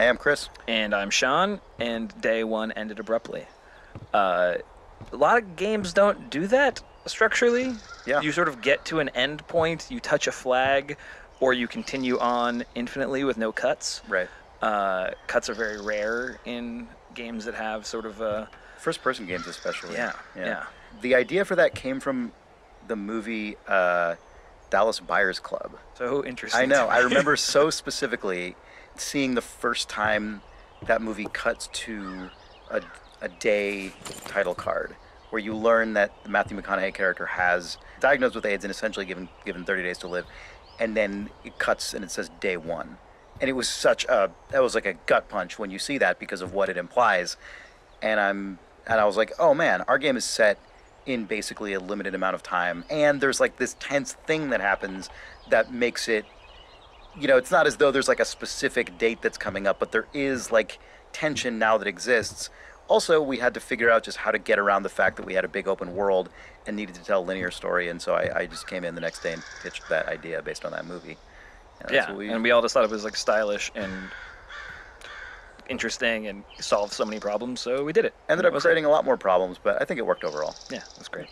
Hey, I'm Chris. And I'm Sean, and day one ended abruptly. Uh, a lot of games don't do that structurally. Yeah. You sort of get to an end point, you touch a flag, or you continue on infinitely with no cuts. Right. Uh, cuts are very rare in games that have sort of a. First person games, especially. Yeah, yeah. The idea for that came from the movie uh, Dallas Buyers Club. So interesting. I know. I remember so specifically seeing the first time that movie cuts to a, a day title card where you learn that the Matthew McConaughey character has diagnosed with AIDS and essentially given given 30 days to live, and then it cuts and it says day one, and it was such a that was like a gut punch when you see that because of what it implies, and I'm and I was like, oh man, our game is set in basically a limited amount of time, and there's like this tense thing that happens that makes it you know, it's not as though there's like a specific date that's coming up, but there is like tension now that exists. Also, we had to figure out just how to get around the fact that we had a big open world and needed to tell a linear story, and so I, I just came in the next day and pitched that idea based on that movie. And Yeah, we- and we all just thought it was like stylish and interesting and solved so many problems, so we did it. ended up was it. creating a lot more problems, but I think it worked overall. Yeah, that's great.